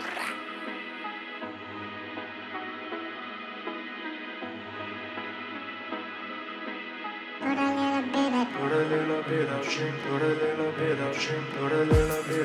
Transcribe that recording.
tierra. Por la vida, por la vida, por la vida, por la vida.